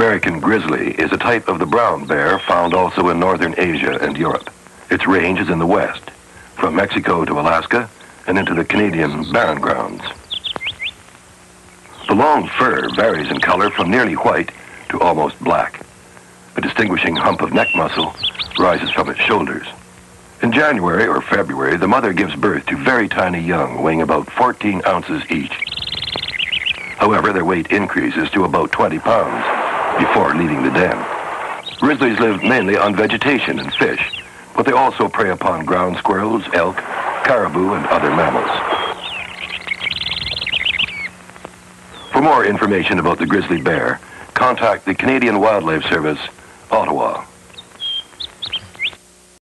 American grizzly is a type of the brown bear found also in northern Asia and Europe. Its range is in the west, from Mexico to Alaska and into the Canadian Barren Grounds. The long fur varies in color from nearly white to almost black. A distinguishing hump of neck muscle rises from its shoulders. In January or February, the mother gives birth to very tiny young, weighing about 14 ounces each. However, their weight increases to about 20 pounds before leaving the den. Grizzlies live mainly on vegetation and fish, but they also prey upon ground squirrels, elk, caribou, and other mammals. For more information about the grizzly bear, contact the Canadian Wildlife Service, Ottawa.